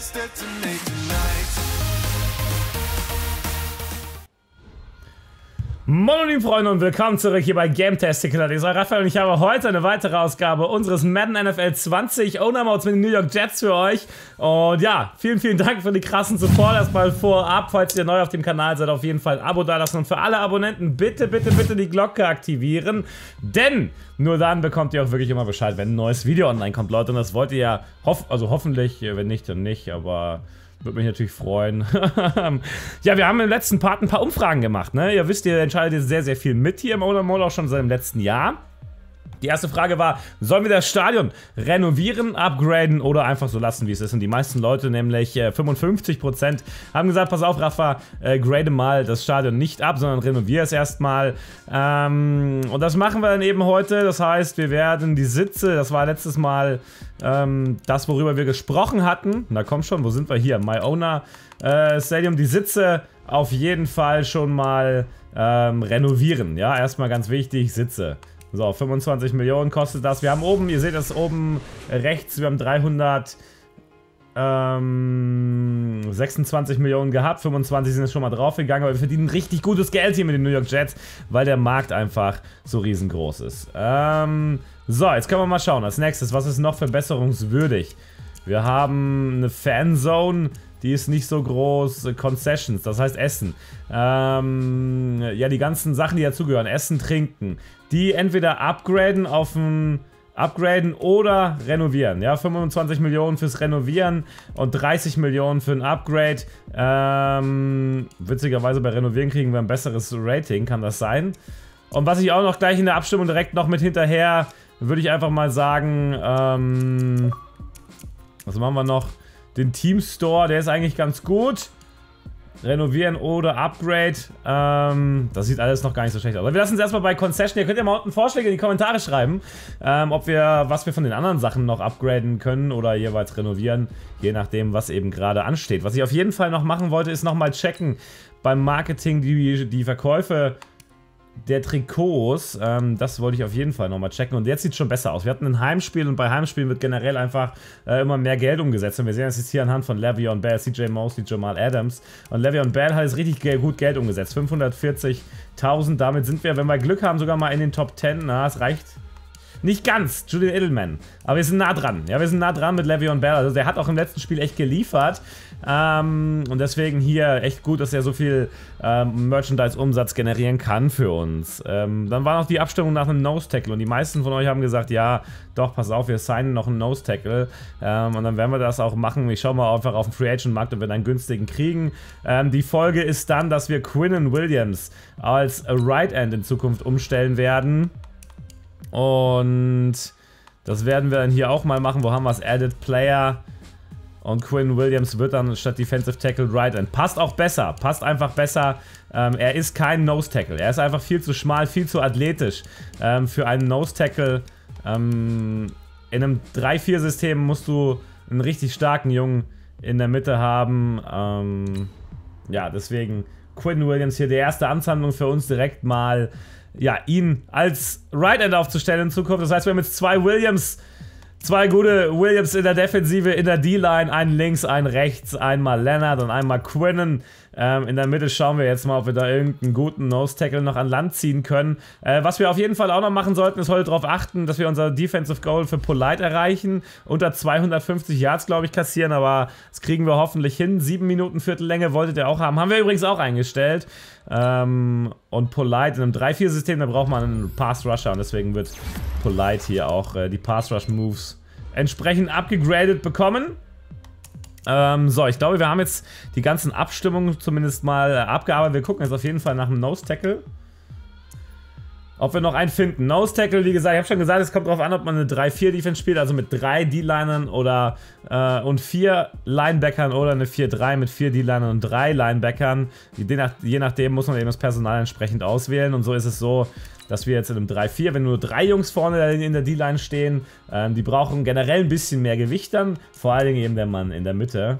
best to make tonight. Moin liebe Freunde und willkommen zurück hier bei Game Testicle. Ich bin Raphael und ich habe heute eine weitere Ausgabe unseres Madden NFL 20 Owner Modes mit den New York Jets für euch. Und ja, vielen, vielen Dank für die krassen Support erstmal vorab. Falls ihr neu auf dem Kanal seid, auf jeden Fall ein Abo dalassen und für alle Abonnenten bitte, bitte, bitte die Glocke aktivieren. Denn nur dann bekommt ihr auch wirklich immer Bescheid, wenn ein neues Video online kommt, Leute. Und das wollt ihr ja, hoff also hoffentlich, wenn nicht, dann nicht, aber... Würde mich natürlich freuen. ja, wir haben im letzten Part ein paar Umfragen gemacht. Ne? Ihr wisst, ihr entscheidet sehr, sehr viel mit hier im Owner Mode, auch schon seit dem letzten Jahr. Die erste Frage war, sollen wir das Stadion renovieren, upgraden oder einfach so lassen, wie es ist? Und die meisten Leute, nämlich äh, 55%, haben gesagt, pass auf, Rafa, äh, grade mal das Stadion nicht ab, sondern renoviere es erstmal. Ähm, und das machen wir dann eben heute. Das heißt, wir werden die Sitze, das war letztes Mal ähm, das, worüber wir gesprochen hatten. Na komm schon, wo sind wir hier? My Owner äh, Stadium, die Sitze auf jeden Fall schon mal ähm, renovieren. Ja, erstmal ganz wichtig, Sitze. So, 25 Millionen kostet das. Wir haben oben, ihr seht das oben rechts, wir haben 300 ähm, 26 Millionen gehabt, 25 sind jetzt schon mal draufgegangen, aber wir verdienen richtig gutes Geld hier mit den New York Jets, weil der Markt einfach so riesengroß ist. Ähm, so, jetzt können wir mal schauen. Als nächstes, was ist noch verbesserungswürdig? Wir haben eine Fanzone, die ist nicht so groß. Concessions, das heißt Essen. Ähm, ja, die ganzen Sachen, die dazugehören. Essen, Trinken. Die entweder upgraden auf ein upgraden oder renovieren. Ja, 25 Millionen fürs Renovieren und 30 Millionen für ein Upgrade. Ähm, witzigerweise bei Renovieren kriegen wir ein besseres Rating, kann das sein? Und was ich auch noch gleich in der Abstimmung direkt noch mit hinterher, würde ich einfach mal sagen, ähm, was machen wir noch? Den Team Store, der ist eigentlich ganz gut. Renovieren oder Upgrade. Ähm, das sieht alles noch gar nicht so schlecht aus. Aber wir lassen es erstmal bei Concession. Ihr könnt ja mal unten Vorschläge in die Kommentare schreiben, ähm, ob wir, was wir von den anderen Sachen noch upgraden können oder jeweils renovieren. Je nachdem, was eben gerade ansteht. Was ich auf jeden Fall noch machen wollte, ist nochmal checken beim Marketing die, die Verkäufe der Trikots, ähm, das wollte ich auf jeden Fall nochmal checken. Und jetzt sieht es schon besser aus. Wir hatten ein Heimspiel und bei Heimspielen wird generell einfach äh, immer mehr Geld umgesetzt. Und wir sehen das jetzt hier anhand von Le'Veon Bell, CJ Mosley, Jamal Adams. Und Le'Veon Bell hat jetzt richtig gut Geld umgesetzt. 540.000. Damit sind wir, wenn wir Glück haben, sogar mal in den Top 10. Na, es reicht nicht ganz, Julian Edelman. Aber wir sind nah dran. Ja, wir sind nah dran mit Le'Veon Bell. Also der hat auch im letzten Spiel echt geliefert. Ähm, und deswegen hier echt gut, dass er so viel ähm, Merchandise-Umsatz generieren kann für uns. Ähm, dann war noch die Abstimmung nach einem Nose-Tackle. Und die meisten von euch haben gesagt, ja, doch, pass auf, wir signen noch einen Nose-Tackle. Ähm, und dann werden wir das auch machen. Ich schaue mal einfach auf den Free-Agent-Markt, ob wir einen günstigen kriegen. Ähm, die Folge ist dann, dass wir Quinnen Williams als Right End in Zukunft umstellen werden. Und das werden wir dann hier auch mal machen. Wo haben wir es? Added Player. Und Quinn Williams wird dann statt Defensive Tackle Right End. Passt auch besser. Passt einfach besser. Ähm, er ist kein Nose Tackle. Er ist einfach viel zu schmal, viel zu athletisch ähm, für einen Nose Tackle. Ähm, in einem 3-4-System musst du einen richtig starken Jungen in der Mitte haben. Ähm, ja, deswegen Quinn Williams hier die erste Amtshandlung für uns direkt mal ja, ihn als Right End aufzustellen in Zukunft. Das heißt, wir haben jetzt zwei Williams, zwei gute Williams in der Defensive, in der D-Line, einen links, einen rechts, einmal Leonard und einmal Quinnen. Ähm, in der Mitte schauen wir jetzt mal, ob wir da irgendeinen guten Nose-Tackle noch an Land ziehen können. Äh, was wir auf jeden Fall auch noch machen sollten, ist heute darauf achten, dass wir unser Defensive Goal für Polite erreichen. Unter 250 Yards, glaube ich, kassieren, aber das kriegen wir hoffentlich hin. Sieben Minuten Viertellänge wolltet ihr auch haben. Haben wir übrigens auch eingestellt. Ähm, und Polite in einem 3-4-System, da braucht man einen Pass-Rusher und deswegen wird Polite hier auch äh, die Pass-Rush-Moves entsprechend abgegradet bekommen. Ähm, so, ich glaube, wir haben jetzt die ganzen Abstimmungen zumindest mal äh, abgearbeitet. Wir gucken jetzt auf jeden Fall nach einem Nose-Tackle. Ob wir noch einen finden. Nose Tackle, wie gesagt, ich habe schon gesagt, es kommt darauf an, ob man eine 3-4-Defense spielt, also mit drei D-Linern oder äh, und vier Linebackern oder eine 4-3 mit vier D-Linern und drei Linebackern. Je, nach, je nachdem muss man eben das Personal entsprechend auswählen und so ist es so, dass wir jetzt in einem 3-4, wenn nur drei Jungs vorne in der D-Line stehen, ähm, die brauchen generell ein bisschen mehr Gewicht dann, vor allen Dingen eben der Mann in der Mitte.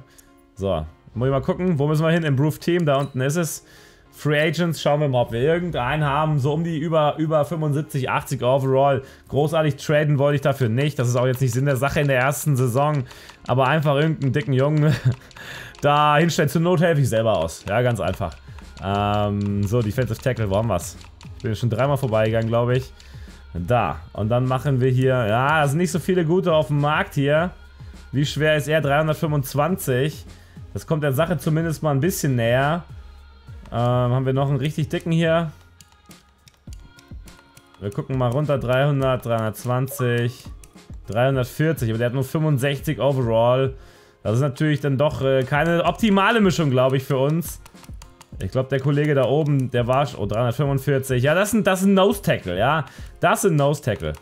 So, muss ich mal gucken, wo müssen wir hin? Improved Team, da unten ist es. Free Agents, schauen wir mal, ob wir irgendeinen haben, so um die über, über 75, 80 overall. Großartig traden wollte ich dafür nicht, das ist auch jetzt nicht Sinn der Sache in der ersten Saison, aber einfach irgendeinen dicken Jungen da hinstellen, zur Not helfe ich selber aus, ja, ganz einfach. Ähm, so, Defensive Tackle, wo haben wir's? Bin schon dreimal vorbeigegangen, glaube ich. Da, und dann machen wir hier, ja, da sind nicht so viele gute auf dem Markt hier. Wie schwer ist er? 325. Das kommt der Sache zumindest mal ein bisschen näher. Ähm, haben wir noch einen richtig dicken hier. Wir gucken mal runter. 300, 320, 340. Aber der hat nur 65 overall. Das ist natürlich dann doch äh, keine optimale Mischung, glaube ich, für uns. Ich glaube, der Kollege da oben, der war... Oh, 345. Ja, das sind, das sind Nose-Tackle, ja. Das sind Nose-Tackle.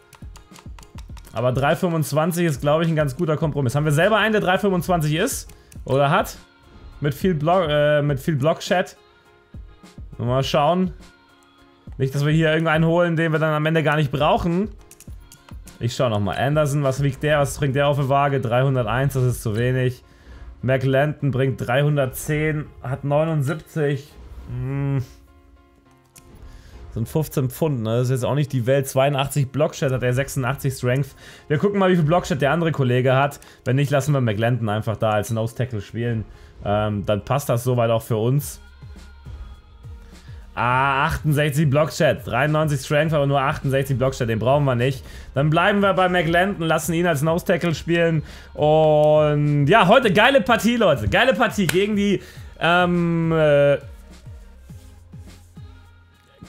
Aber 325 ist, glaube ich, ein ganz guter Kompromiss. Haben wir selber einen, der 325 ist? Oder hat? Mit viel Block, äh, mit viel Block-Chat. Mal schauen. Nicht, dass wir hier irgendeinen holen, den wir dann am Ende gar nicht brauchen. Ich schau nochmal. Anderson, was wiegt der? Was bringt der auf die Waage? 301, das ist zu wenig. McLendon bringt 310, hat 79. Hm. Sind 15 Pfund, ne? Das ist jetzt auch nicht die Welt. 82 Blockchat hat er, 86 Strength. Wir gucken mal, wie viel Blockchat der andere Kollege hat. Wenn nicht, lassen wir McLendon einfach da als Nose Tackle spielen. Ähm, dann passt das soweit auch für uns. Ah, 68 Blockchat, 93 Strength, aber nur 68 Blockchat, den brauchen wir nicht. Dann bleiben wir bei McLendon, lassen ihn als Nose Tackle spielen. Und ja, heute geile Partie, Leute. Geile Partie gegen die ähm, äh,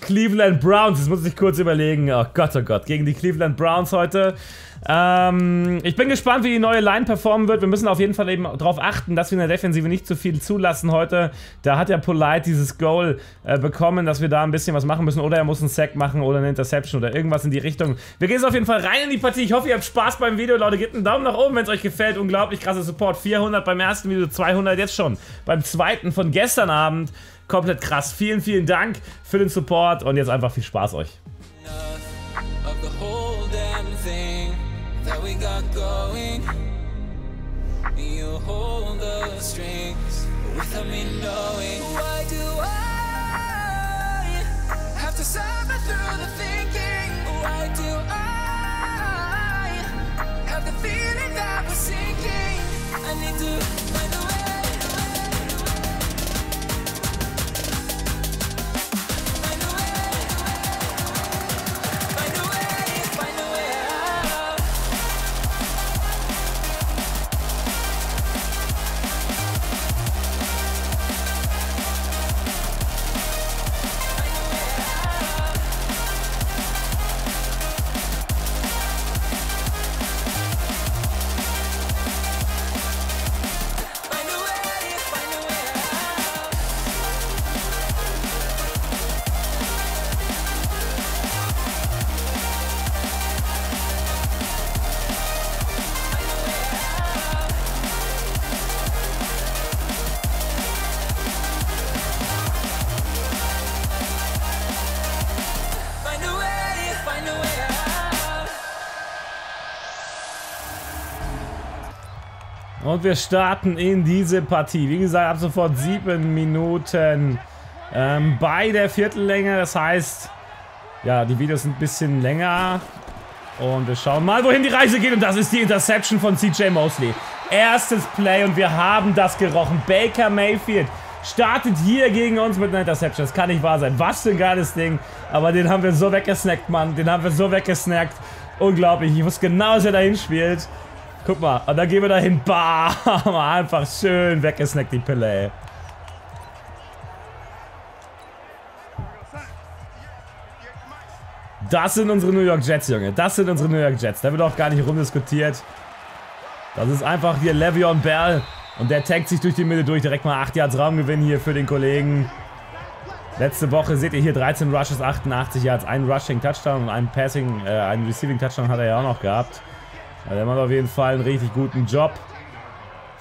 Cleveland Browns. Das muss ich kurz überlegen. Oh Gott, oh Gott. Gegen die Cleveland Browns heute. Ähm, ich bin gespannt, wie die neue Line performen wird. Wir müssen auf jeden Fall eben darauf achten, dass wir in der Defensive nicht zu viel zulassen heute. Da hat ja Polite dieses Goal äh, bekommen, dass wir da ein bisschen was machen müssen. Oder er muss einen Sack machen oder eine Interception oder irgendwas in die Richtung. Wir gehen jetzt auf jeden Fall rein in die Partie. Ich hoffe, ihr habt Spaß beim Video, Leute. Gebt einen Daumen nach oben, wenn es euch gefällt. Unglaublich krasser Support. 400 beim ersten Video, 200 jetzt schon. Beim zweiten von gestern Abend. Komplett krass. Vielen, vielen Dank für den Support und jetzt einfach viel Spaß euch. I need to find a way. Und wir starten in diese Partie. Wie gesagt, ab sofort sieben Minuten ähm, bei der Viertellänge. Das heißt, ja, die Videos sind ein bisschen länger. Und wir schauen mal, wohin die Reise geht. Und das ist die Interception von CJ Mosley. Erstes Play und wir haben das gerochen. Baker Mayfield startet hier gegen uns mit einer Interception. Das kann nicht wahr sein. Was für ein geiles Ding. Aber den haben wir so weggesnackt, Mann. Den haben wir so weggesnackt. Unglaublich. Ich wusste genau, dass er dahin spielt. Guck mal, und dann gehen wir dahin. Bam! Einfach schön weggesnackt, die Pille, ey. Das sind unsere New York Jets, Junge. Das sind unsere New York Jets. Da wird auch gar nicht rumdiskutiert. Das ist einfach hier Le'Veon Bell. Und der tankt sich durch die Mitte durch. Direkt mal 8 Yards Raumgewinn hier für den Kollegen. Letzte Woche seht ihr hier 13 Rushes, 88 Yards, ein Rushing Touchdown und einen Passing, äh, einen Receiving Touchdown hat er ja auch noch gehabt. Ja, der macht auf jeden Fall einen richtig guten Job.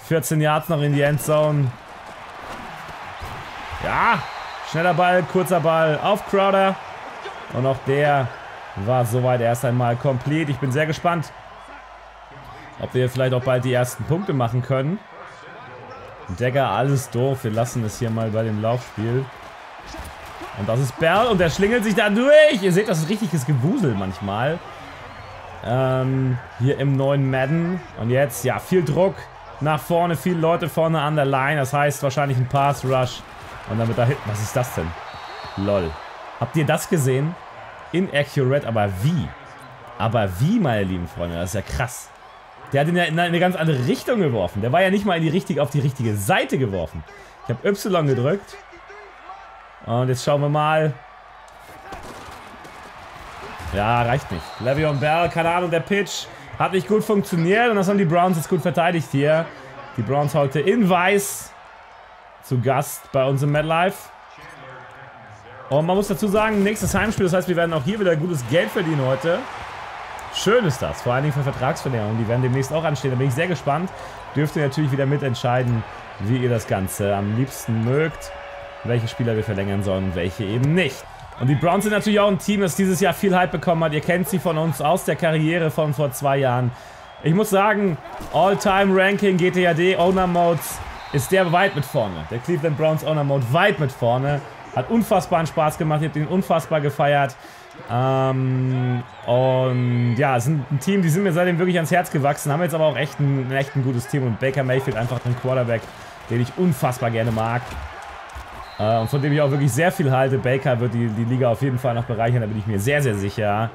14 Yards noch in die Endzone. Ja, schneller Ball, kurzer Ball auf Crowder. Und auch der war soweit erst einmal komplett. Ich bin sehr gespannt, ob wir vielleicht auch bald die ersten Punkte machen können. Decker, alles doof. Wir lassen es hier mal bei dem Laufspiel. Und das ist Bell und der schlingelt sich da durch. Ihr seht, das ist richtiges Gewusel manchmal. Ähm, hier im neuen Madden. Und jetzt, ja, viel Druck nach vorne, viele Leute vorne an der Line. Das heißt wahrscheinlich ein Pass Rush. Und damit da hinten. Was ist das denn? Lol. Habt ihr das gesehen? Inaccurate, aber wie? Aber wie, meine lieben Freunde? Das ist ja krass. Der hat ihn ja in eine ganz andere Richtung geworfen. Der war ja nicht mal in die richtige, auf die richtige Seite geworfen. Ich habe Y gedrückt. Und jetzt schauen wir mal. Ja, reicht nicht. Le'Veon Bell, keine Ahnung, der Pitch hat nicht gut funktioniert. Und das haben die Browns jetzt gut verteidigt hier. Die Browns heute in Weiß zu Gast bei uns im MetLife. Und man muss dazu sagen, nächstes Heimspiel, das heißt, wir werden auch hier wieder gutes Geld verdienen heute. Schön ist das, vor allen Dingen für Vertragsverlängerungen. Die werden demnächst auch anstehen. Da bin ich sehr gespannt. Dürft ihr natürlich wieder mitentscheiden, wie ihr das Ganze am liebsten mögt. Welche Spieler wir verlängern sollen welche eben nicht. Und die Browns sind natürlich auch ein Team, das dieses Jahr viel Hype bekommen hat. Ihr kennt sie von uns aus der Karriere von vor zwei Jahren. Ich muss sagen, All-Time-Ranking GTAD Owner Modes ist der weit mit vorne. Der Cleveland Browns Owner Mode weit mit vorne. Hat unfassbaren Spaß gemacht, ihr habt ihn unfassbar gefeiert. Ähm, und ja, sind ein Team, die sind mir seitdem wirklich ans Herz gewachsen, haben jetzt aber auch echt ein, echt ein gutes Team und Baker Mayfield einfach ein Quarterback, den ich unfassbar gerne mag. Äh, von dem ich auch wirklich sehr viel halte. Baker wird die, die Liga auf jeden Fall noch bereichern, da bin ich mir sehr, sehr sicher.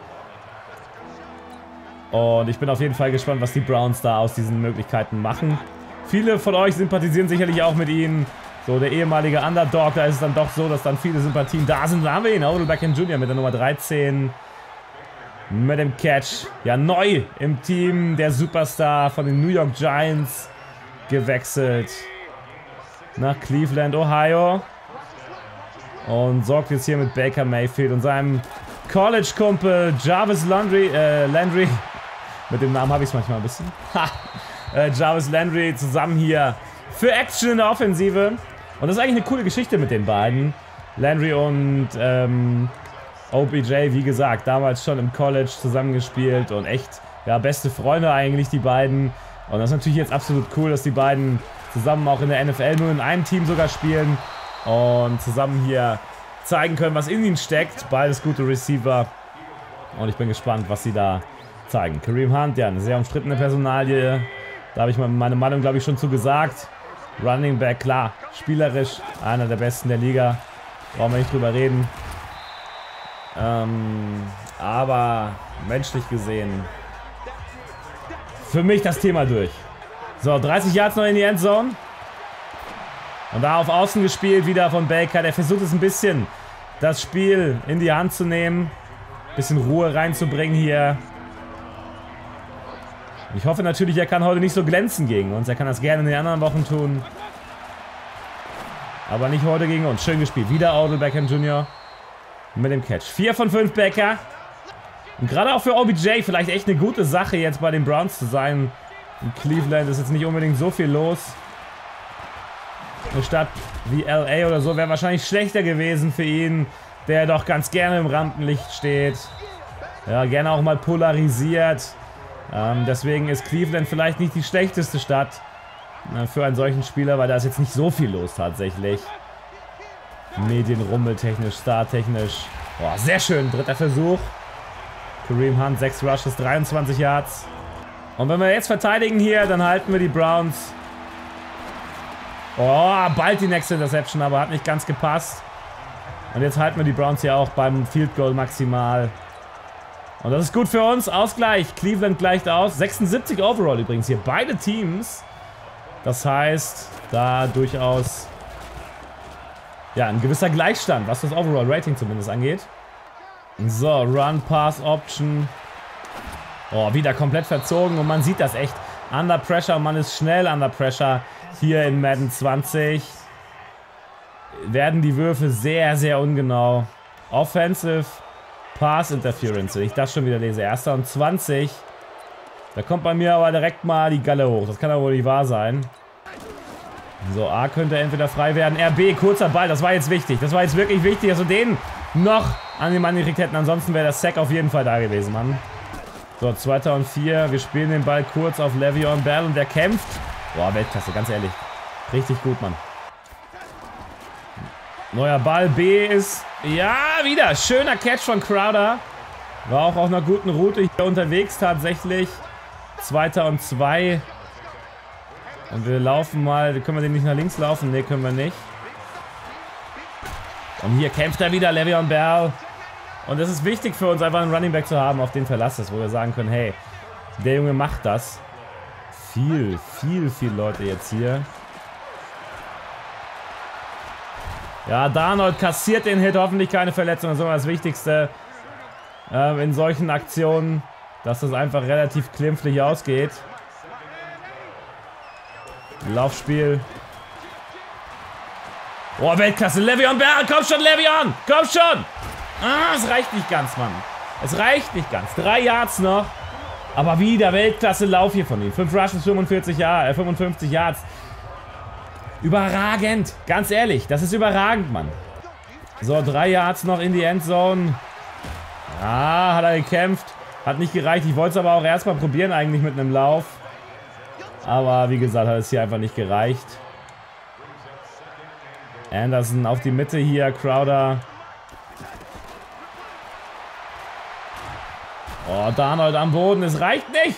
Und ich bin auf jeden Fall gespannt, was die Browns da aus diesen Möglichkeiten machen. Viele von euch sympathisieren sicherlich auch mit ihnen. So, der ehemalige Underdog, da ist es dann doch so, dass dann viele Sympathien da sind. Da haben wir ihn, Odell Beckham Jr. mit der Nummer 13. Mit dem Catch. Ja, neu im Team. Der Superstar von den New York Giants gewechselt nach Cleveland, Ohio. Und sorgt jetzt hier mit Baker Mayfield und seinem College-Kumpel Jarvis Landry, äh, Landry. Mit dem Namen habe ich es manchmal ein bisschen. Ha! Äh, Jarvis Landry zusammen hier für Action in der Offensive. Und das ist eigentlich eine coole Geschichte mit den beiden. Landry und ähm, OBJ, wie gesagt, damals schon im College zusammengespielt und echt, ja, beste Freunde eigentlich, die beiden. Und das ist natürlich jetzt absolut cool, dass die beiden zusammen auch in der NFL nur in einem Team sogar spielen und zusammen hier zeigen können, was in ihnen steckt. Beides gute Receiver. Und ich bin gespannt, was sie da zeigen. Kareem Hunt, ja, eine sehr umstrittene Personalie. Da habe ich meine Meinung, glaube ich, schon zu gesagt. Running Back, klar, spielerisch, einer der besten der Liga. Brauchen wir nicht drüber reden. Ähm, aber menschlich gesehen, für mich das Thema durch. So, 30 Yards noch in die Endzone. Und da auf Außen gespielt, wieder von Baker. Der versucht es ein bisschen, das Spiel in die Hand zu nehmen. Bisschen Ruhe reinzubringen hier. Ich hoffe natürlich, er kann heute nicht so glänzen gegen uns. Er kann das gerne in den anderen Wochen tun. Aber nicht heute gegen uns. Schön gespielt. Wieder Odell Beckham Jr. mit dem Catch. 4 von 5 Becker. Und gerade auch für OBJ vielleicht echt eine gute Sache, jetzt bei den Browns zu sein. In Cleveland ist jetzt nicht unbedingt so viel los. Eine Stadt wie LA oder so wäre wahrscheinlich schlechter gewesen für ihn, der doch ganz gerne im Rampenlicht steht. Ja, gerne auch mal polarisiert. Ähm, deswegen ist Cleveland vielleicht nicht die schlechteste Stadt äh, für einen solchen Spieler, weil da ist jetzt nicht so viel los tatsächlich. Medienrummeltechnisch, startechnisch. Boah, sehr schön. Dritter Versuch. Kareem Hunt, 6 Rushes, 23 Yards. Und wenn wir jetzt verteidigen hier, dann halten wir die Browns. Oh, bald die nächste Interception, aber hat nicht ganz gepasst. Und jetzt halten wir die Browns hier auch beim Field Goal maximal. Und das ist gut für uns. Ausgleich. Cleveland gleicht aus. 76 Overall übrigens hier. Beide Teams. Das heißt, da durchaus ja, ein gewisser Gleichstand, was das Overall Rating zumindest angeht. So, Run, Pass, Option. Oh, wieder komplett verzogen und man sieht das echt. Under Pressure, man ist schnell under Pressure. Hier in Madden 20 werden die Würfe sehr, sehr ungenau. Offensive Pass Interference, wenn ich das schon wieder lese. Erster und 20. Da kommt bei mir aber direkt mal die Galle hoch. Das kann aber wohl nicht wahr sein. So, A könnte entweder frei werden. RB, kurzer Ball. Das war jetzt wichtig. Das war jetzt wirklich wichtig, dass wir den noch an den Mann gekriegt hätten. Ansonsten wäre das Sack auf jeden Fall da gewesen, Mann. So, zweiter und vier. Wir spielen den Ball kurz auf Le'Veon Bell und der kämpft. Boah, Weltklasse, ganz ehrlich. Richtig gut, Mann. Neuer Ball. B ist... Ja, wieder. Schöner Catch von Crowder. War auch auf einer guten Route hier unterwegs tatsächlich. Zweiter und zwei. Und wir laufen mal. Können wir den nicht nach links laufen? Ne, können wir nicht. Und hier kämpft er wieder, Le'Veon Bell. Und es ist wichtig für uns, einfach einen Running Back zu haben, auf den Verlass ist, wo wir sagen können, hey, der Junge macht das. Viel, viel, viel Leute jetzt hier. Ja, Darnold kassiert den Hit, hoffentlich keine Verletzung. Das ist immer das Wichtigste äh, in solchen Aktionen, dass das einfach relativ klimpflich ausgeht. Laufspiel. Oh, Weltklasse. Le'Veon Bell. Komm schon, Le'Veon. Komm schon. Ah, es reicht nicht ganz, Mann. Es reicht nicht ganz. Drei Yards noch. Aber wieder Weltklasse Lauf hier von ihm. 5 Rushes, 45 Yards, äh, 55 Yards. Überragend. Ganz ehrlich, das ist überragend, Mann. So, drei Yards noch in die Endzone. Ah, hat er gekämpft. Hat nicht gereicht. Ich wollte es aber auch erstmal probieren eigentlich mit einem Lauf. Aber wie gesagt, hat es hier einfach nicht gereicht. Anderson auf die Mitte hier. Crowder. Oh, Darnold am Boden. Es reicht nicht.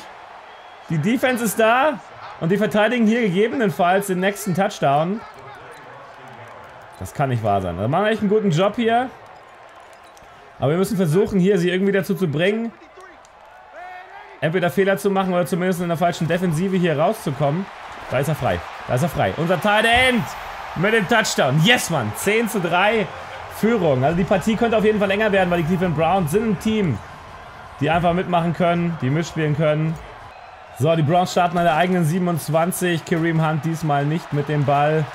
Die Defense ist da. Und die verteidigen hier gegebenenfalls den nächsten Touchdown. Das kann nicht wahr sein. Wir machen echt einen guten Job hier. Aber wir müssen versuchen, hier sie irgendwie dazu zu bringen, entweder Fehler zu machen oder zumindest in der falschen Defensive hier rauszukommen. Da ist er frei. Da ist er frei. Unser Tight End mit dem Touchdown. Yes, Mann. 10 zu 3 Führung. Also die Partie könnte auf jeden Fall länger werden, weil die Cleveland Browns sind ein Team, die einfach mitmachen können, die mitspielen können. So, die Browns starten an der eigenen 27. Kareem Hunt diesmal nicht mit dem Ball.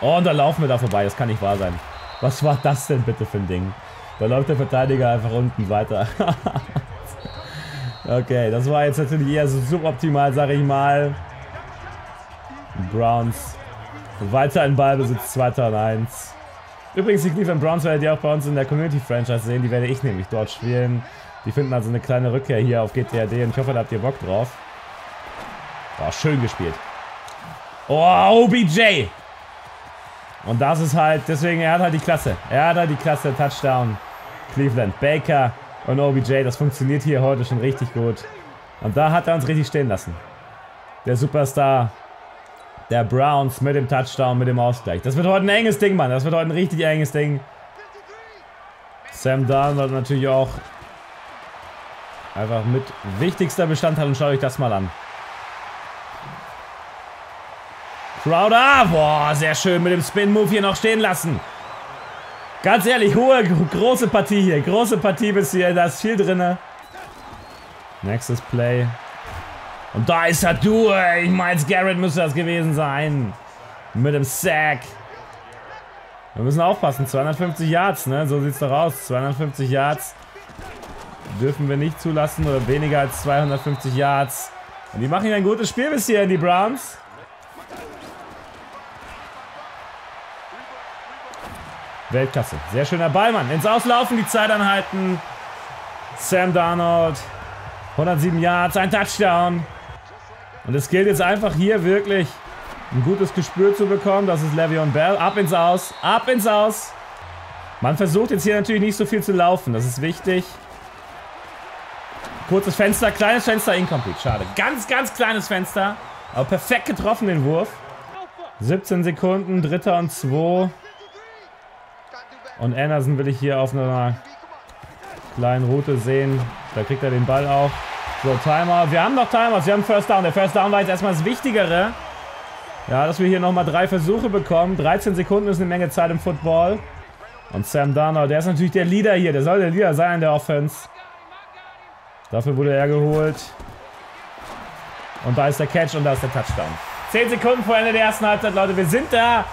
Oh, und da laufen wir da vorbei. Das kann nicht wahr sein. Was war das denn bitte für ein Ding? Da läuft der Verteidiger einfach unten weiter. okay, das war jetzt natürlich eher so suboptimal, sag ich mal. Browns weiter in Ballbesitz, 2. und 1. Übrigens, die Cleveland Browns werdet ihr auch bei uns in der Community-Franchise sehen. Die werde ich nämlich dort spielen. Die finden also eine kleine Rückkehr hier auf GTRD und ich hoffe, da habt ihr Bock drauf. War schön gespielt. Oh, OBJ! Und das ist halt, deswegen, er hat halt die Klasse. Er hat halt die Klasse, Touchdown. Cleveland, Baker und OBJ, das funktioniert hier heute schon richtig gut. Und da hat er uns richtig stehen lassen. Der Superstar der Browns mit dem Touchdown, mit dem Ausgleich. Das wird heute ein enges Ding, Mann. Das wird heute ein richtig enges Ding. Sam Darnold natürlich auch einfach mit wichtigster Bestandteil und schaut euch das mal an. Crowder, boah, sehr schön mit dem Spin-Move hier noch stehen lassen. Ganz ehrlich, hohe, große Partie hier. Große Partie bis hier, da ist viel drin. Nächstes Play. Und da ist er durch. Ich meine, Garrett müsste das gewesen sein. Mit dem Sack. Wir müssen aufpassen. 250 Yards, ne? So sieht's doch aus. 250 Yards dürfen wir nicht zulassen. Oder weniger als 250 Yards. Und die machen ein gutes Spiel bis hier die Browns. Weltklasse. Sehr schöner Ballmann. Ins Auslaufen, die Zeit anhalten. Sam Darnold. 107 Yards, ein Touchdown. Und es gilt jetzt einfach hier wirklich ein gutes Gespür zu bekommen. Das ist Le'Veon Bell. Ab ins Aus. Ab ins Aus. Man versucht jetzt hier natürlich nicht so viel zu laufen. Das ist wichtig. Kurzes Fenster, kleines Fenster, incomplete. Schade. Ganz, ganz kleines Fenster. Aber perfekt getroffen den Wurf. 17 Sekunden, dritter und zwei. Und Anderson will ich hier auf einer kleinen Route sehen. Da kriegt er den Ball auch. So, Timer. Wir haben noch Timers. Wir haben First Down. Der First Down war jetzt erstmal das Wichtigere. Ja, dass wir hier nochmal drei Versuche bekommen. 13 Sekunden ist eine Menge Zeit im Football. Und Sam Darnold, der ist natürlich der Leader hier. Der soll der Leader sein in der Offense. Dafür wurde er geholt. Und da ist der Catch und da ist der Touchdown. 10 Sekunden vor Ende der ersten Halbzeit, Leute. Wir sind da.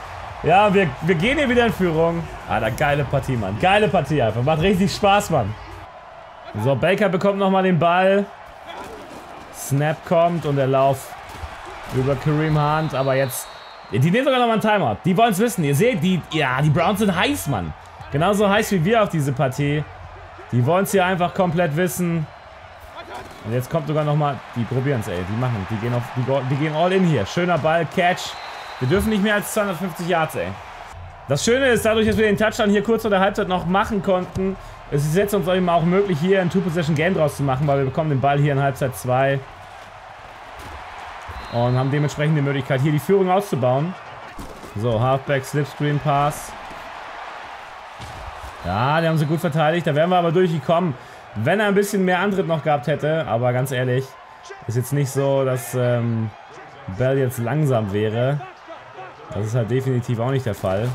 Ja, wir, wir gehen hier wieder in Führung. Alter, geile Partie, Mann. Geile Partie einfach. Macht richtig Spaß, Mann. So, Baker bekommt nochmal den Ball. Snap kommt und der Lauf über Kareem Hunt. Aber jetzt, die nehmen sogar nochmal einen Timeout. Die wollen es wissen. Ihr seht, die, ja, die Browns sind heiß, Mann. Genauso heiß wie wir auf diese Partie. Die wollen es hier einfach komplett wissen. Und jetzt kommt sogar nochmal, die probieren es, ey. Die machen, die gehen, auf, die, die gehen all in hier. Schöner Ball, Catch. Wir dürfen nicht mehr als 250 Yards, ey. Das Schöne ist, dadurch, dass wir den Touchdown hier kurz vor der Halbzeit noch machen konnten, es ist jetzt uns eben auch möglich, hier ein Two-Position-Game draus zu machen, weil wir bekommen den Ball hier in Halbzeit 2 und haben dementsprechend die Möglichkeit, hier die Führung auszubauen. So, Halfback, Slipstream Pass. Ja, die haben sie gut verteidigt. Da wären wir aber durchgekommen, wenn er ein bisschen mehr Antritt noch gehabt hätte. Aber ganz ehrlich, ist jetzt nicht so, dass ähm, Bell jetzt langsam wäre. Das ist halt definitiv auch nicht der Fall.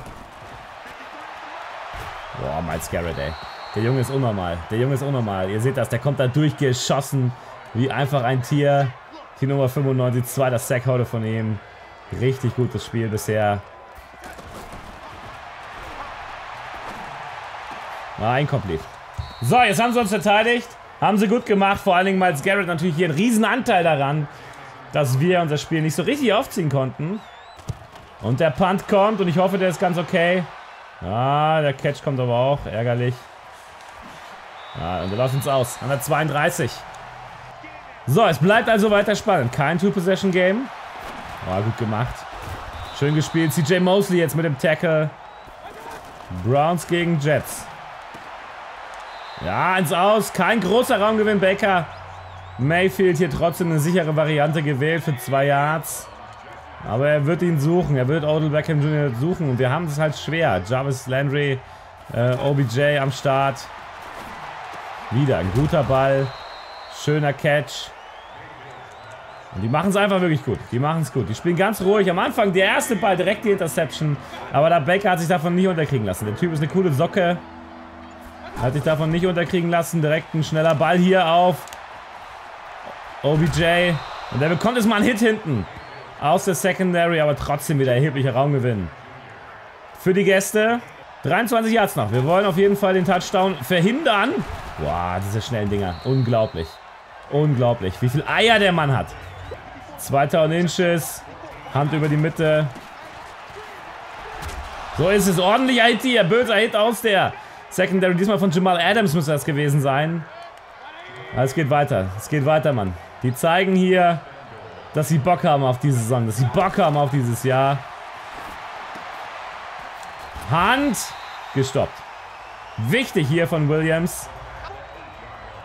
Boah, Miles Garrett, ey. Der Junge ist unnormal. Der Junge ist unnormal. Ihr seht das, der kommt da durchgeschossen. Wie einfach ein Tier. Die Nummer 95, zweiter Sack heute von ihm. Richtig gutes Spiel bisher. Ah, incomplete. So, jetzt haben sie uns verteidigt. Haben sie gut gemacht. Vor allen Dingen Miles Garrett natürlich hier einen riesen Anteil daran, dass wir unser Spiel nicht so richtig aufziehen konnten. Und der Punt kommt und ich hoffe, der ist ganz okay. Ah, der Catch kommt aber auch. Ärgerlich. Ja, und wir lassen uns aus. An der 32. So, es bleibt also weiter spannend. Kein Two-Possession-Game. Oh, gut gemacht. Schön gespielt. CJ Mosley jetzt mit dem Tackle. Browns gegen Jets. Ja, ins Aus. Kein großer Raumgewinn. Baker Mayfield hier trotzdem eine sichere Variante gewählt für zwei Yards. Aber er wird ihn suchen. Er wird Odell Beckham Jr. suchen. Und wir haben es halt schwer. Jarvis Landry, äh, OBJ am Start. Wieder ein guter Ball. Schöner Catch. Und die machen es einfach wirklich gut. Die machen es gut. Die spielen ganz ruhig. Am Anfang der erste Ball direkt die Interception. Aber der Baker hat sich davon nicht unterkriegen lassen. Der Typ ist eine coole Socke. Hat sich davon nicht unterkriegen lassen. Direkt ein schneller Ball hier auf OBJ. Und der bekommt jetzt mal einen Hit hinten. Aus der Secondary, aber trotzdem wieder erheblicher Raumgewinn. Für die Gäste. 23 Yards noch. Wir wollen auf jeden Fall den Touchdown verhindern. Boah, diese schnellen Dinger. Unglaublich. Unglaublich. Wie viel Eier der Mann hat. Zweiter und Inches. Hand über die Mitte. So ist es. Ordentlich IT. Böser Hit aus der Secondary. Diesmal von Jamal Adams müsste das gewesen sein. Aber es geht weiter. Es geht weiter, Mann. Die zeigen hier, dass sie Bock haben auf diese Saison. Dass sie Bock haben auf dieses Jahr. Hand gestoppt. Wichtig hier von Williams.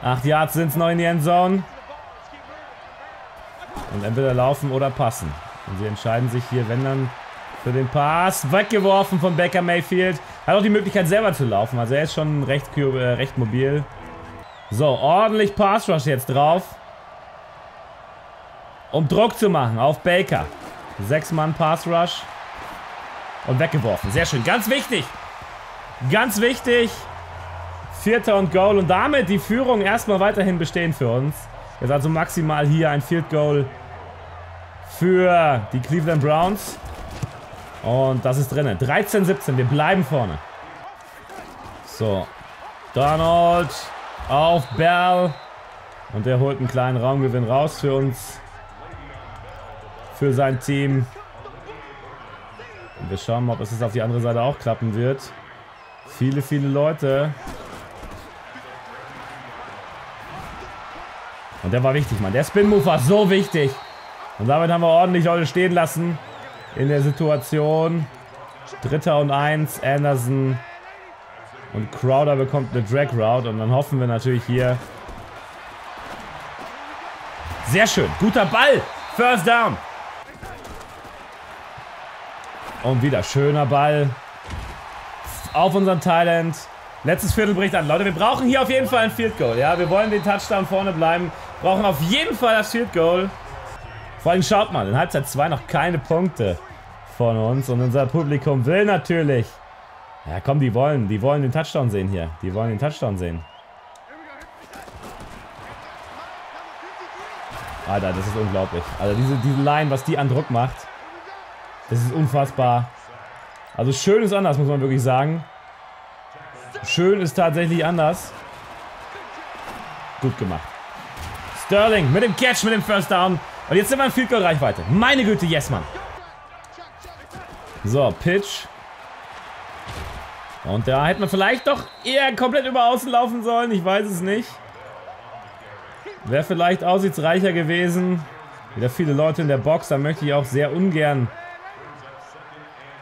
Acht Yards sind es noch in die Endzone. Und entweder laufen oder passen. Und sie entscheiden sich hier, wenn dann, für den Pass. Weggeworfen von Baker Mayfield. Hat auch die Möglichkeit selber zu laufen. Also er ist schon recht, äh, recht mobil. So, ordentlich Pass Rush jetzt drauf. Um Druck zu machen auf Baker. Sechs Mann Pass Rush. Und weggeworfen. Sehr schön. Ganz wichtig. Ganz wichtig. Vierter und Goal. Und damit die Führung erstmal weiterhin bestehen für uns. Jetzt also maximal hier ein Field Goal für die Cleveland Browns. Und das ist drinnen. 13-17. Wir bleiben vorne. So. Donald auf Bell. Und der holt einen kleinen Raumgewinn raus für uns. Für sein Team. Und wir schauen mal, ob es auf die andere Seite auch klappen wird. Viele, viele Leute. Der war wichtig, Mann. Der Spin-Move war so wichtig. Und damit haben wir ordentlich Leute stehen lassen in der Situation. Dritter und eins. Anderson und Crowder bekommt eine Drag Route. Und dann hoffen wir natürlich hier. Sehr schön. Guter Ball. First down. Und wieder schöner Ball. Auf unseren Thailand. Letztes Viertel bricht an. Leute, wir brauchen hier auf jeden Fall ein Field Goal. Ja, wir wollen den Touchdown vorne bleiben. Brauchen auf jeden Fall das Field Goal. Vor allem schaut mal, in Halbzeit 2 noch keine Punkte von uns. Und unser Publikum will natürlich. Ja, komm, die wollen. Die wollen den Touchdown sehen hier. Die wollen den Touchdown sehen. Alter, das ist unglaublich. Also diese, diese Line, was die an Druck macht. Das ist unfassbar. Also schön ist anders, muss man wirklich sagen. Schön ist tatsächlich anders. Gut gemacht. Sterling mit dem Catch, mit dem First Down. Und jetzt sind wir in Field Goal Reichweite. Meine Güte, yes, Mann. So, Pitch. Und da hätte man vielleicht doch eher komplett über außen laufen sollen. Ich weiß es nicht. Wäre vielleicht aussichtsreicher gewesen. Wieder viele Leute in der Box. Da möchte ich auch sehr ungern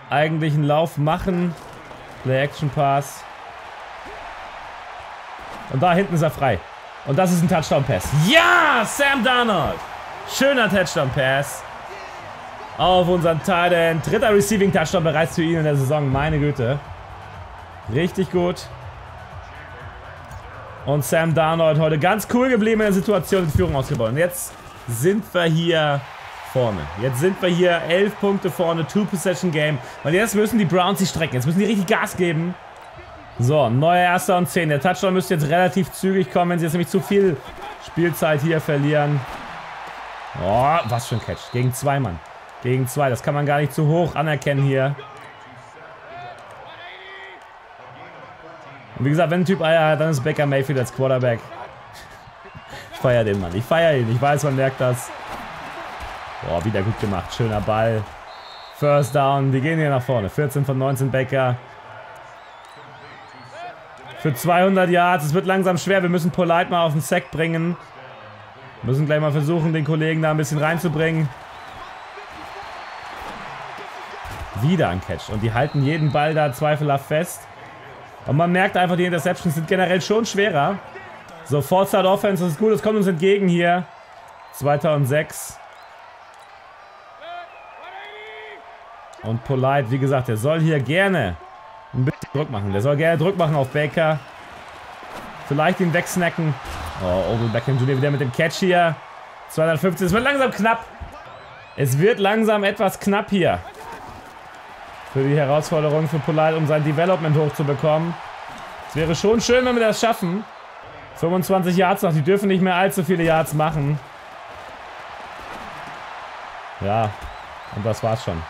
eigentlich einen Lauf machen. Play-Action-Pass. Und da hinten ist er frei. Und das ist ein Touchdown-Pass. Ja, Sam Darnold. Schöner Touchdown-Pass. Auf unseren Titan. Dritter Receiving-Touchdown bereits für ihn in der Saison. Meine Güte. Richtig gut. Und Sam Darnold heute ganz cool geblieben in der Situation, die Führung ausgebaut. Und jetzt sind wir hier vorne. Jetzt sind wir hier 11 Punkte vorne, Two-Possession-Game. Und jetzt müssen die Browns sich strecken. Jetzt müssen die richtig Gas geben. So, neuer Erster und 10. Der Touchdown müsste jetzt relativ zügig kommen, wenn sie jetzt nämlich zu viel Spielzeit hier verlieren. Oh, was für ein Catch. Gegen zwei Mann. Gegen zwei. Das kann man gar nicht zu hoch anerkennen hier. Und wie gesagt, wenn ein Typ Eier hat, dann ist Baker Mayfield als Quarterback. Ich feiere den Mann. Ich feiere ihn. Ich weiß, man merkt das. Boah, wieder gut gemacht. Schöner Ball. First down. Die gehen hier nach vorne. 14 von 19 Baker. Für 200 Yards. Es wird langsam schwer. Wir müssen Polite mal auf den Sack bringen. Wir müssen gleich mal versuchen, den Kollegen da ein bisschen reinzubringen. Wieder ein Catch. Und die halten jeden Ball da zweifelhaft fest. Und man merkt einfach, die Interceptions sind generell schon schwerer. So, Start Offense, das ist gut, es kommt uns entgegen hier. 2006. Und Polite, wie gesagt, der soll hier gerne ein bisschen Druck machen. Der soll gerne Druck machen auf Baker. Vielleicht ihn wegsnacken. Oh, Odell Beckham Jr. wieder mit dem Catch hier. 250. Es wird langsam knapp. Es wird langsam etwas knapp hier für die Herausforderung für Polite, um sein Development hochzubekommen. Es wäre schon schön, wenn wir das schaffen. 25 Yards noch, die dürfen nicht mehr allzu viele Yards machen. Ja, und das war's schon.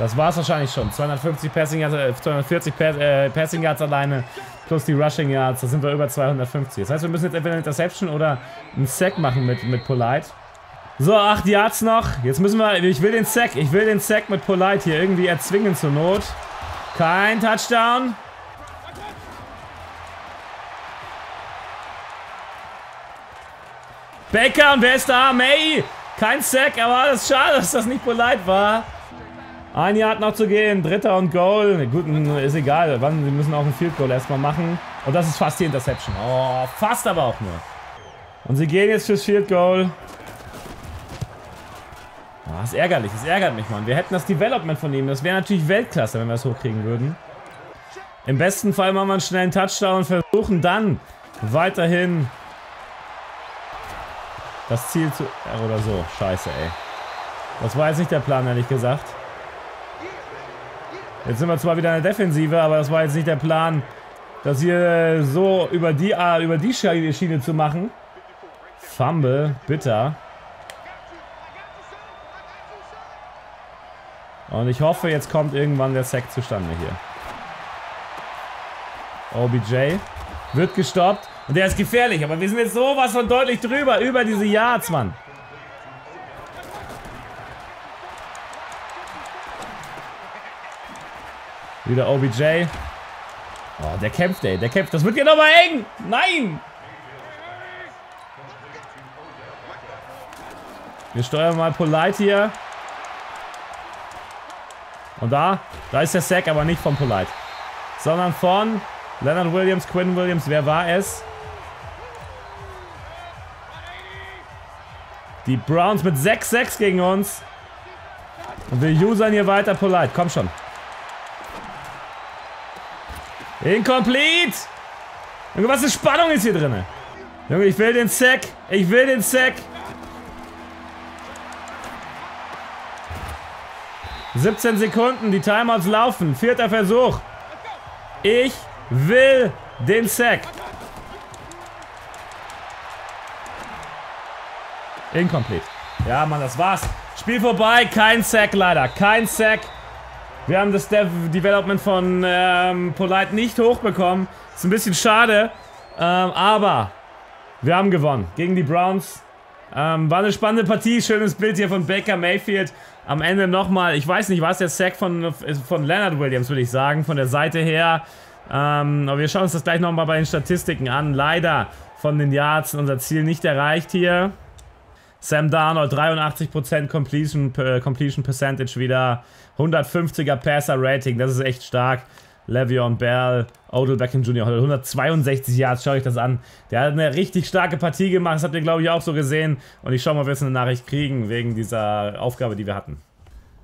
Das war's wahrscheinlich schon. 250 Passing Yards, äh, 240 Pass, äh, Passing Yards alleine, plus die Rushing Yards, da sind wir über 250. Das heißt, wir müssen jetzt entweder eine Interception oder einen Sack machen mit, mit Polite. So, 8 Yards noch. Jetzt müssen wir... Ich will den Sack. Ich will den Sack mit Polite hier irgendwie erzwingen zur Not. Kein Touchdown. Baker und wer ist da? May. Kein Sack, aber das ist schade, dass das nicht Polite war. Ein Yard noch zu gehen. Dritter und Goal. Gut, ist egal. Wann, wir müssen auch ein Field Goal erstmal machen. Und das ist fast die Interception. Oh, fast aber auch nur. Und sie gehen jetzt fürs Field Goal. Oh, ist ärgerlich, das ärgert mich, Mann. Wir hätten das Development von ihm. Das wäre natürlich Weltklasse, wenn wir es hochkriegen würden. Im besten Fall machen wir einen schnellen Touchdown und versuchen dann weiterhin das Ziel zu... Oder so. Scheiße, ey. Das war jetzt nicht der Plan, ehrlich gesagt. Jetzt sind wir zwar wieder in der Defensive, aber das war jetzt nicht der Plan, das hier so über die, über die Schiene zu machen. Fumble, bitter. Und ich hoffe, jetzt kommt irgendwann der Sack zustande hier. OBJ wird gestoppt. Und der ist gefährlich, aber wir sind jetzt sowas von deutlich drüber, über diese Yards, Mann. Wieder OBJ. Oh, der kämpft, ey. Der kämpft. Das wird hier nochmal eng. Nein. Wir steuern mal Polite hier. Und da, da ist der Sack, aber nicht von Polite. Sondern von Leonard Williams, Quinn Williams. Wer war es? Die Browns mit 6-6 gegen uns. Und wir usern hier weiter Polite. Komm schon. Incomplete! Junge, was für Spannung ist hier drin? Junge, ich will den Sack. Ich will den Sack. 17 Sekunden, die Timeouts laufen. Vierter Versuch. Ich will den Sack. Incomplete. Ja, Mann, das war's. Spiel vorbei. Kein Sack leider. Kein Sack. Wir haben das Dev Development von ähm, Polite nicht hochbekommen. Ist ein bisschen schade. Ähm, aber wir haben gewonnen gegen die Browns. Ähm, war eine spannende Partie. Schönes Bild hier von Baker Mayfield. Am Ende nochmal, ich weiß nicht, war es der Sack von, von Leonard Williams, würde ich sagen, von der Seite her. Ähm, aber wir schauen uns das gleich nochmal bei den Statistiken an. Leider von den Yards unser Ziel nicht erreicht hier. Sam Darnold 83% Completion, äh, Completion Percentage wieder. 150er Passer Rating, das ist echt stark. Le'Veon Bell, Odell Beckham Jr. 162 Yards, schaut euch das an. Der hat eine richtig starke Partie gemacht, das habt ihr glaube ich auch so gesehen. Und ich schau mal, ob wir jetzt eine Nachricht kriegen wegen dieser Aufgabe, die wir hatten.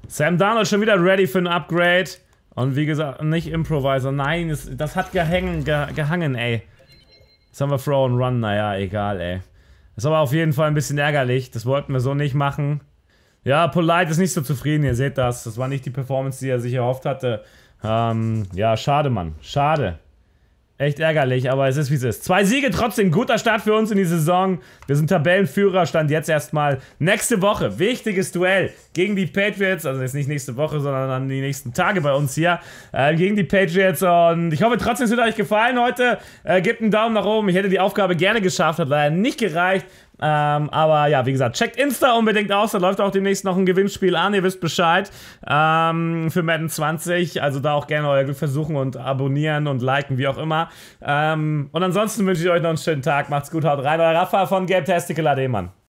Sam Darnold schon wieder ready für ein Upgrade. Und wie gesagt, nicht Improviser. Nein, das, das hat gehangen, ge, gehangen, ey. Jetzt haben wir Throw and Run, naja, egal, ey. Das ist aber auf jeden Fall ein bisschen ärgerlich. Das wollten wir so nicht machen. Ja, Polite ist nicht so zufrieden, ihr seht das. Das war nicht die Performance, die er sich erhofft hatte. Ähm, ja, schade, Mann. Schade. Echt ärgerlich, aber es ist wie es ist. Zwei Siege trotzdem, guter Start für uns in die Saison. Wir sind Tabellenführer, stand jetzt erstmal nächste Woche. Wichtiges Duell gegen die Patriots, also jetzt nicht nächste Woche, sondern dann die nächsten Tage bei uns hier. Äh, gegen die Patriots und ich hoffe trotzdem, es wird euch gefallen heute. Äh, gebt einen Daumen nach oben, ich hätte die Aufgabe gerne geschafft, hat leider nicht gereicht. Ähm, aber ja, wie gesagt, checkt Insta unbedingt aus. Da läuft auch demnächst noch ein Gewinnspiel an. Ihr wisst Bescheid. Ähm, für Madden 20. Also da auch gerne euer Glück versuchen und abonnieren und liken, wie auch immer. Ähm, und ansonsten wünsche ich euch noch einen schönen Tag. Macht's gut, haut rein. Euer Rafa von Game Testicle AD, Mann.